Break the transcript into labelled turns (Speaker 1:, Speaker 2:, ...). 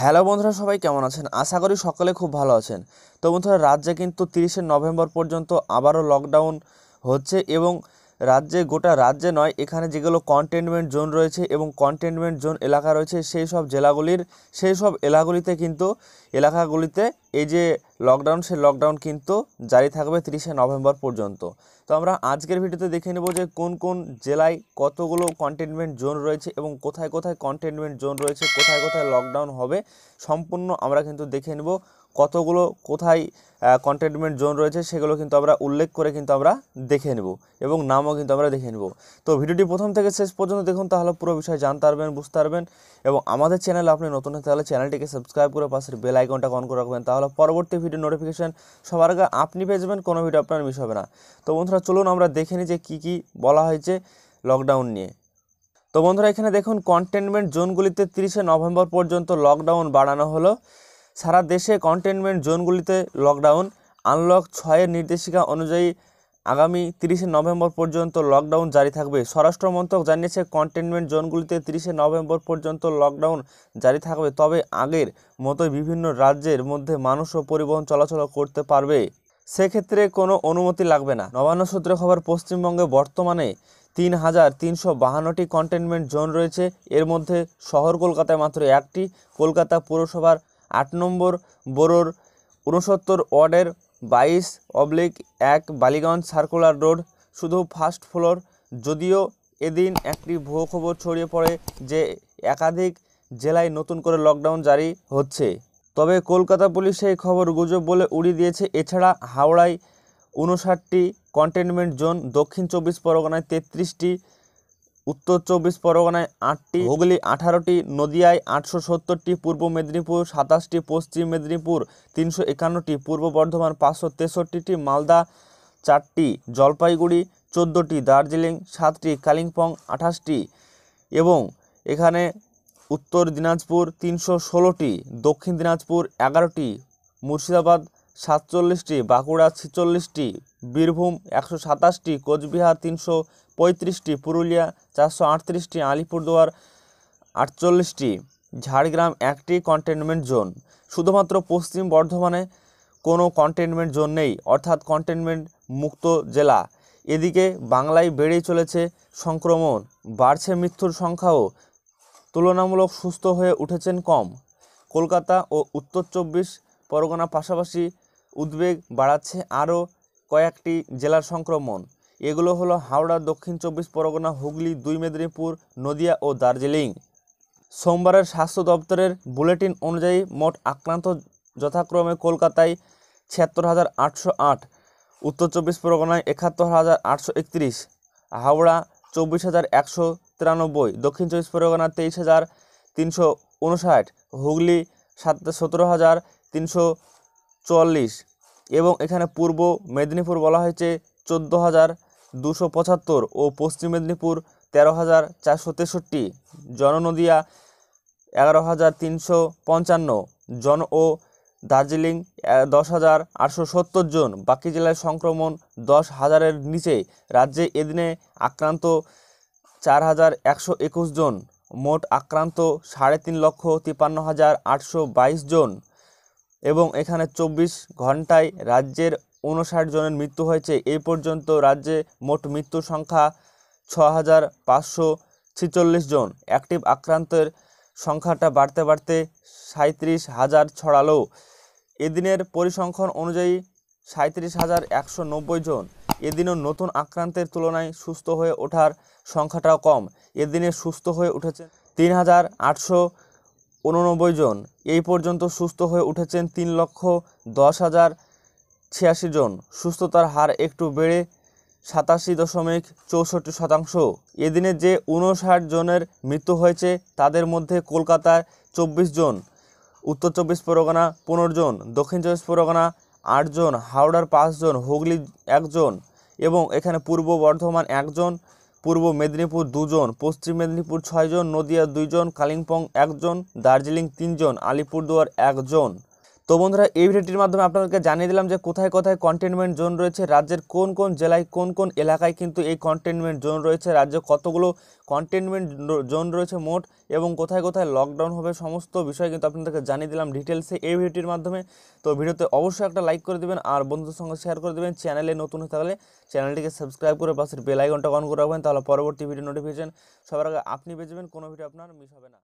Speaker 1: Hello বন্ধুরা, সবাই কেমন আছেন? আশা করি সকলে খুব ভালো আছেন। তো বন্ধুরা রাজ্যে কিন্তু তিরিশে নভেম্বর পর্যন্ত আবারও লকডাউন হচ্ছে এবং রাজ্যে, গোটা রাজ্যে নয়, এখানে যেগুলো কন্টেনমেন্ট জোন রয়েছে এবং কন্টেনমেন্ট জোন এলাকা রয়েছে, সেই সব জেলাগুলির, সেই সব এলাকাগুলিতে কিন্তু, এলাকাগুলিতে এই যে লকডাউন সে লকডাউন কিন্তু জারি থাকবে তিরিশে নভেম্বর পর্যন্ত। তো আমরা আজকের ভিডিওতে দেখে নেব যে কোন কোন জেলায় কতগুলো কন্টেনমেন্ট জোন রয়েছে এবং কোথায় কোথায় কন্টেনমেন্ট জোন রয়েছে, কোথায় কোথায় লকডাউন হবে, সম্পূর্ণ আমরা কিন্তু দেখে নেব। কতগুলো, কোথায় কন্টেনমেন্ট জোন রয়েছে সেগুলো কিন্তু আমরা উল্লেখ করে কিন্তু আমরা দেখে নেব এবং নামও কিন্তু আমরা দেখে নেব। তো ভিডিওটি প্রথম থেকে শেষ পর্যন্ত দেখুন, তাহলে পুরো বিষয় জানতে পারবেন, বুঝতে পারবেন এবং আমাদের চ্যানেল আপনি নতুন হতে তাহলে চ্যানেলটিকে সাবস্ক্রাইব করে পাশের বেল আইকনটা অন করে রাখবেন, তাহলে পরবর্তী ভিডিও নোটিফিকেশান সবার আগে আপনি পেয়ে যাবেন, কোনো ভিডিও আপনার মিস হবে না। তো বন্ধুরা, চলুন আমরা দেখে নিই যে কী কী বলা হয়েছে লকডাউন নিয়ে। তো বন্ধুরা, এখানে দেখুন কন্টেনমেন্ট জোনগুলিতে তিরিশে নভেম্বর পর্যন্ত লকডাউন বাড়ানো হলো। সারা দেশে কন্টেনমেন্ট জোনগুলিতে লকডাউন আনলক ছয়ের নির্দেশিকা অনুযায়ী আগামী তিরিশে নভেম্বর পর্যন্ত লকডাউন জারি থাকবে। স্বরাষ্ট্র মন্ত্রক জানিয়েছে কন্টেনমেন্ট জোনগুলিতে তিরিশে নভেম্বর পর্যন্ত লকডাউন জারি থাকবে, তবে আগের মতো বিভিন্ন রাজ্যের মধ্যে মানুষ ও পরিবহন চলাচল করতে পারবে। সেক্ষেত্রে কোনো অনুমতি লাগবে না। নবান্ন সূত্রে খবর, পশ্চিমবঙ্গে বর্তমানে তিন হাজার তিনশো বাহান্নটি কন্টেনমেন্ট জোন রয়েছে। এর মধ্যে শহর কলকাতায় মাত্র একটি, কলকাতা পুরসভার আট নম্বর বোরোর উনসত্তর ওয়ার্ডের বাইশ অবলিক এক বালিগঞ্জ সার্কুলার রোড, শুধু ফার্স্ট ফ্লোর। যদিও এদিন একটি ভুয়ো খবর ছড়িয়ে পড়ে যে একাধিক জেলায় নতুন করে লকডাউন জারি হচ্ছে। তবে কলকাতা পুলিশ সেই খবর গুজব বলে উড়িয়ে দিয়েছে। এছাড়া হাওড়ায় উনষাটটি কন্টেনমেন্ট জোন, দক্ষিণ চব্বিশ পরগনায় তেত্রিশটি উত্তর চব্বিশ পরগনায় আটটি হুগলি আঠারোটি নদিয়ায় আটশো সত্তরটি পূর্ব মেদিনীপুর সাতাশটি পশ্চিম মেদিনীপুর তিনশো একান্নটি পূর্ব বর্ধমান পাঁচশো তেষট্টিটি মালদা চারটি জলপাইগুড়ি চোদ্দোটি দার্জিলিং সাতটি কালিম্পং আঠাশটি এবং এখানে উত্তর দিনাজপুর তিনশো ষোলোটি দক্ষিণ দিনাজপুর এগারোটি মুর্শিদাবাদ সাতচল্লিশটি, বাঁকুড়া ছেচল্লিশটি, বীরভূম একশো সাতাশটি, কোচবিহার তিনশো পঁয়ত্রিশটি, পুরুলিয়া চারশো আটত্রিশটি, আলিপুরদুয়ার আটচল্লিশটি। ঝাড়গ্রাম একটি কন্টেনমেন্ট জোন শুধুমাত্র পশ্চিম বর্ধমানে কোনো কন্টেনমেন্ট জোন নেই, অর্থাৎ কন্টেনমেন্ট মুক্ত জেলা। এদিকে বাংলায় বেড়েই চলেছে সংক্রমণ, বাড়ছে মৃত্যুর সংখ্যাও, তুলনামূলক সুস্থ হয়ে উঠেছেন কম। কলকাতা ও উত্তর চব্বিশ পরগনা পাশাপাশি উদ্বেগ বাড়াচ্ছে আরও কয়েকটি জেলার সংক্রমণ। এগুলো হলো হাওড়া, দক্ষিণ চব্বিশ পরগনা, হুগলি, দুই মেদিনীপুর, নদিয়া ও দার্জিলিং। সোমবারের স্বাস্থ্য দপ্তরের বুলেটিন অনুযায়ী মোট আক্রান্ত যথাক্রমে কলকাতায় ছিয়াত্তর হাজার আটশো আট, উত্তর চব্বিশ পরগনায় একাত্তর হাজার আটশো একত্রিশ, হাওড়া চব্বিশ হাজার একশো তিরানব্বই, দক্ষিণ চব্বিশ পরগনা তেইশ হাজার তিনশো উনষাট, হুগলি সাত সতেরো হাজার তিনশো চুয়াল্লিশ এবং এখানে পূর্ব মেদিনীপুর বলা হয়েছে চোদ্দ হাজার দুশো পঁচাত্তর ও পশ্চিম মেদিনীপুর তেরো হাজার চারশো তেষট্টি, জননদিয়া এগারো হাজার তিনশো পঞ্চান্ন জন ও দার্জিলিং দশ হাজার আটশো সত্তর জন, বাকি জেলায় সংক্রমণ দশ হাজারের নিচে, রাজ্যে এদিনে আক্রান্ত চার হাজার একশো একুশ জন, মোট আক্রান্ত সাড়ে তিন লক্ষ তিপান্ন হাজার আটশো বাইশ জন। এবং এখানে চব্বিশ ঘন্টায় রাজ্যের উনষাট জনের মৃত্যু হয়েছে। এই পর্যন্ত রাজ্যে মোট মৃত্যুর সংখ্যা ছ হাজার পাঁচশো জন। অ্যাক্টিভ আক্রান্তের সংখ্যাটা বাড়তে বাড়তে সাঁত্রিশ হাজার ছড়ালো। এদিনের পরিসংখ্যান অনুযায়ী সাঁত্রিশ হাজার একশো নব্বই জন। এদিনও নতুন আক্রান্তের তুলনায় সুস্থ হয়ে ওঠার সংখ্যাটাও কম। এদিনে সুস্থ হয়ে উঠেছে তিন হাজার আটশো উননব্বই জন। এই পর্যন্ত সুস্থ হয়ে উঠেছেন তিন লক্ষ দশ হাজার ছিয়াশি জন। সুস্থতার হার একটু বেড়ে সাতাশি দশমিক চৌষট্টি শতাংশ। এদিনে যে উনষাট জনের মৃত্যু হয়েছে, তাদের মধ্যে কলকাতায় চব্বিশ জন, উত্তর চব্বিশ পরগনা পনেরো জন, দক্ষিণ চব্বিশ পরগনা আটজন হাওড়ার পাঁচজন হুগলি একজন এবং এখানে পূর্ব বর্ধমান একজন পূর্ব মেদিনীপুর দুজন পশ্চিম মেদিনীপুর ছয়জন নদিয়া দুইজন কালিম্পং একজন দার্জিলিং তিনজন আলিপুরদুয়ার একজন। তো বন্ধুরা, এই ভিডিওটির মাধ্যমে আপনাদেরকে জানিয়ে দিলাম যে কোথায় কোথায় কন্টেনমেন্ট জোন রয়েছে, রাজ্যের কোন কোন জেলায় কোন কোন এলাকায় কিন্তু এই কন্টেনমেন্ট জোন রয়েছে, রাজ্যে কতগুলো কন্টেনমেন্ট জোন রয়েছে মোট এবং কোথায় কোথায় লকডাউন হবে, সমস্ত বিষয় কিন্তু আপনাদেরকে জানিয়ে দিলাম ডিটেলসে এই ভিডিওটির মাধ্যমে। তো ভিডিওতে অবশ্যই একটা লাইক করে দেবেন আর বন্ধুদের সঙ্গে শেয়ার করে দেবেন। চ্যানেলে নতুন হয়ে থাকলে চ্যানেলটিকে সাবস্ক্রাইব করে পাশের বেল আইকনটা অন করে রাখবেন, তাহলে পরবর্তী ভিডিও নোটিফিকেশন সবার আগে আপনি যাবেন, কোনো ভিডিও আপনার মিস হবে না।